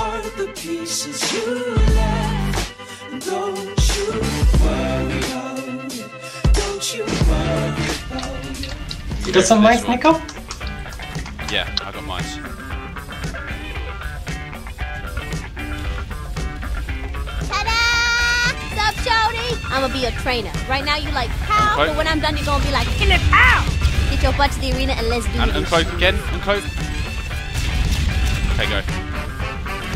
are the pieces you left. Don't you worry about it. Don't you worry about it. You got some mice, Nico? Yeah, I got mines. Ta-da! Sup, Jody? I'm gonna be your trainer. Right now you like pow, but when I'm done you're gonna be like in it pow! Get your butt to the arena and let's do And this. uncloak again, uncloak. Okay, go.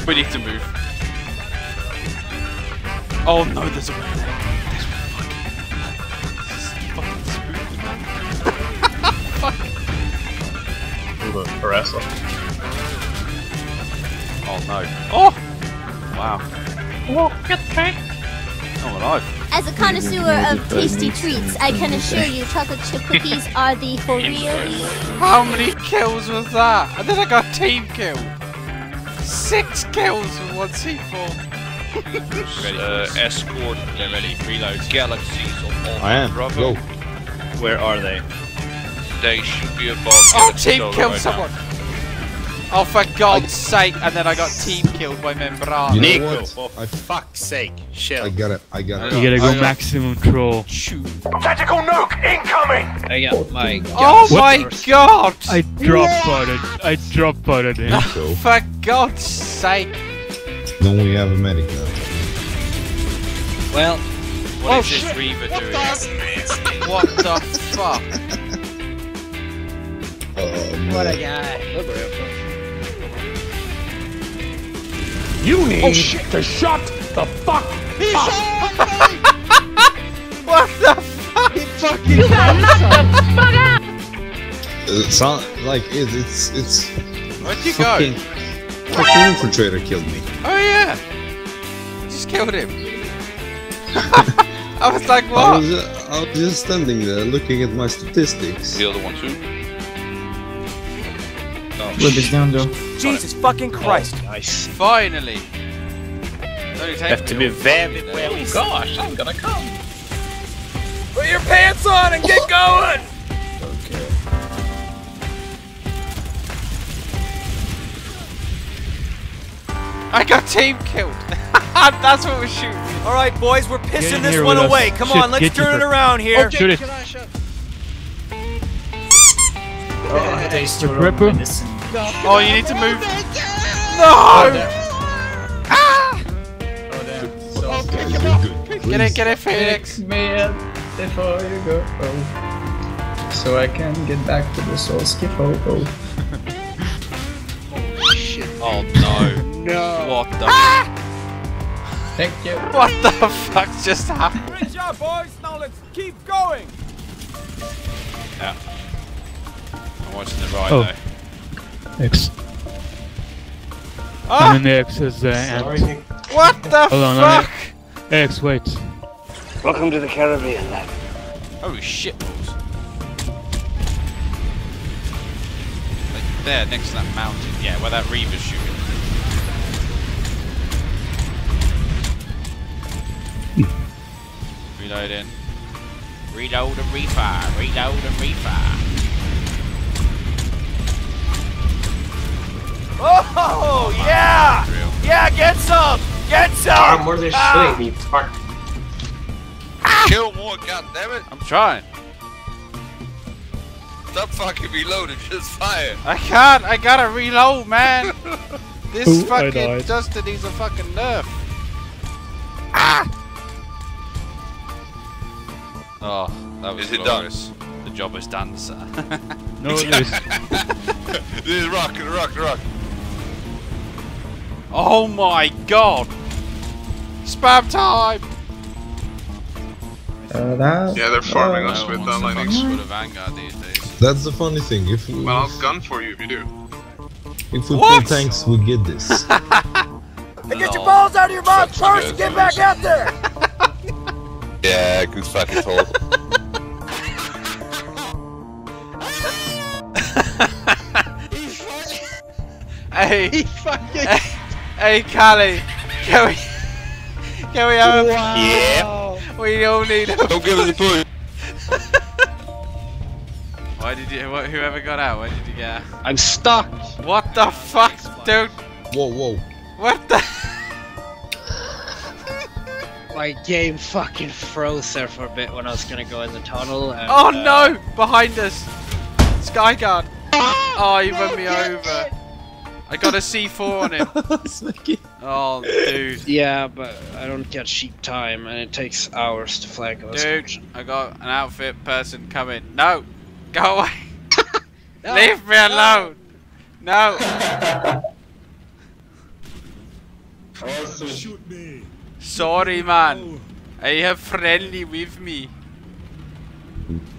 We need to move. Oh no, there's a way there. There's fucking. This is fucking spooky, man. Harasser. Oh no. Oh! Wow. Oh, I'm alive. As a connoisseur of tasty treats, I can assure you chocolate chip cookies are the for real. How many kills was that? And then I got team kill. Six kills with one C4. ready Uh, escort Get ready. Reload. galaxies of all I am. Bravo. Go. Where are they? They should be above. Oh, team Solo killed right someone. Oh, for God's sake! And then I got team killed by Membrana. You know Nico, what? for I- fuck's sake, shit. I got it. I got it. got- You gotta go got- maximum troll. Shoot. Tactical nuke incoming! I got my Oh my God! I drop potted. I drop potted him. So, For God's sake! don't we have a medic now? Well, What Oh, is this shit. Reaver What doing? the- What the fuck? Oh, what a man. guy. You need to shut the fuck He's up. What the fuck? he fucking got It's not like it, it's it's Where'd you fucking go? fucking infiltrator killed me. Oh yeah! Just killed him. I was like, I what? was uh, I was just standing there looking at my statistics. The other one too. Oh, Whip down though. Jesus fucking oh, Christ. Nice. Finally! It's Have to be all- very oh, well. Gosh, I'm gonna come. Put your pants on and get going! Okay. I got team killed. That's what we're shooting. Alright, boys, we're pissing this one with us. away. Come Shit, on, let's turn it around here. Shoot it. Oh, Ripper. Oh, you need to move. No! Ah! Okay, you're good. Get it, get it, Phoenix. me up before you go. So I can get back to the soul skip. Oh, oh. Oh no. No. What the? Thank you. What the fuck just happened? Great job, boys. Now let's keep going. Yeah. I'm watching the ride Oh. though. X. I'm Ah! in the X's uh, end. What the Hold on, let fuck? X, wait. Welcome to the Caribbean, lad. Holy shit balls. Like there, next to that mountain. Yeah, where that Reaver's shooting. Reload in. Reload and refire. Reload and refire. Oh, yeah! Yeah, get some! Get some! More they Ah! me? Fuck. Kill more, goddammit! I'm trying. Stop fucking reloading, just fire! I can't. I gotta reload, man. This Ooh, fucking died. Dustin needs a fucking nerf. Ah! Oh, that was Is it done? The job is done, sir. No, there's. This is rock, rock, rock. Oh my god! Spam time! Ta-da. Yeah, they're farming Oh. us No with one uh, wants to lightning. fucking put a Vanguard these days. That's the funny thing. If we, Well, I'll gun for you if you do. if we What? play tanks, we get this. Hey, get your balls out of your mouth Fuck first and get back out there! Yeah, good fucking told. Hey! hey, hey, Callie! Can we... Can we have a... Yeah. We all need a... Don't give us a push. Why did you... Whoever got out, why did you get out? I'm stuck. What the fuck, dude? whoa, whoa. What the? My game fucking froze there for a bit when I was gonna go in the tunnel. And, Oh uh, no! Behind us! Skyguard! Oh, he run me over. I got a C4 on him. Oh, dude. Yeah, but I don't get cheap time, and it takes hours to flag a Dude, I got an outfit person coming. No! Go away! Leave me alone! No! Shoot me. Sorry, man. I have friendly with me.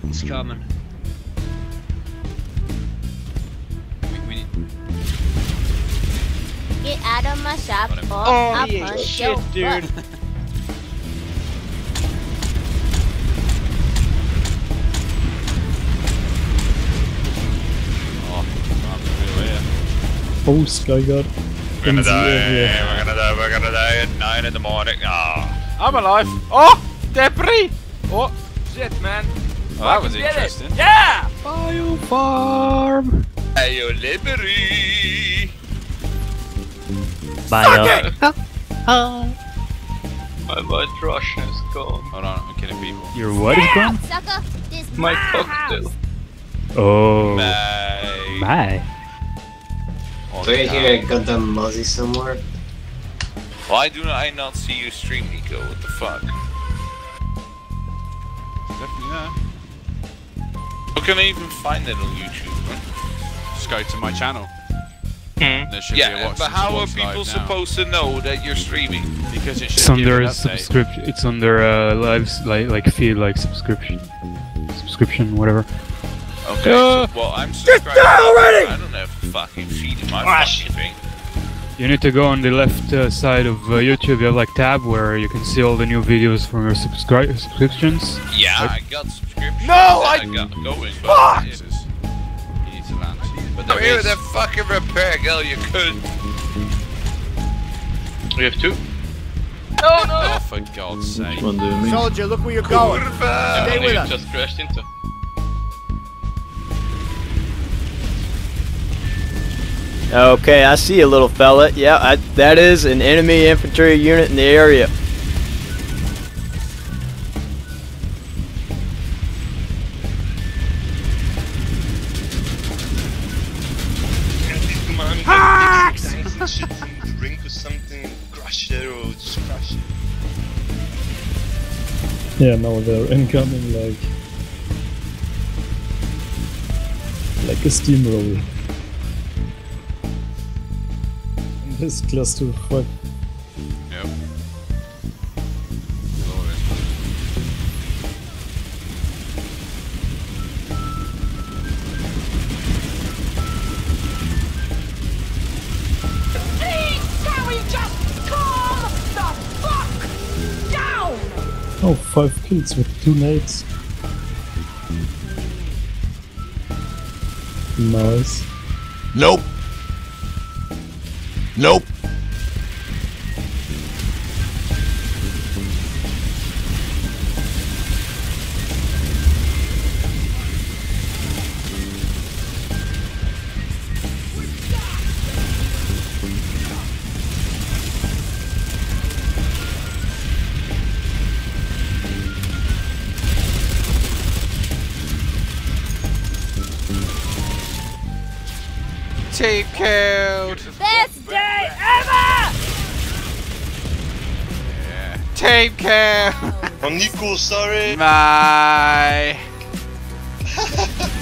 It's coming. Out of my shop or Oh, I'll yeah, punch shit, your dude. butt. Oh, Skyguard. We're gonna In the die. area. We're gonna die. We're gonna die at nine in the morning. Ah. I'm alive. Oh! Debris! Oh! Shit, man. Oh, that was Did it. interesting. Yeah! Biofarm. Hey, yo, liberty. Bio. My butt Russian is gone. Hold on, I'm killing people. Your what is gone? My my cocktail. Oh. Bye. My. All Do I the hear a goddamn Muzzy somewhere? Why do I not see you stream, Nico? What the fuck? Definitely there. How can I even find it on YouTube? man? Just go to my channel. There should be a Yeah, but how are people live supposed to know that you're streaming? Because it It's under a subscription. It's under uh, lives like like feed like subscription, subscription whatever. Okay, Uh, so, well, I'm subscribed. already! I don't have fucking feed in my fucking thing. You need to go on the left uh, side of uh, YouTube. You have like tab where you can see all the new videos from your subscri- subscriptions. Yeah, Like- I got subscriptions. No, that I- got going. Fuck! But yeah. But Come there with that fucking repair, girl, you could. We have two. No, no! Oh, for God's sake. One do me. Soldier, look where you're going. Kurva! Stay with us. just crashed into. Okay, I see you, little fella. Yeah, I, that is an enemy infantry unit in the area. Something, crush it or just crush it. Yeah, now they're incoming like like a steamroll. And this cluster five five kills with two nades. Nice. Nope. Nope. team killed! Best day ever! Yeah. Team kill! Oh, Nico, sorry! My...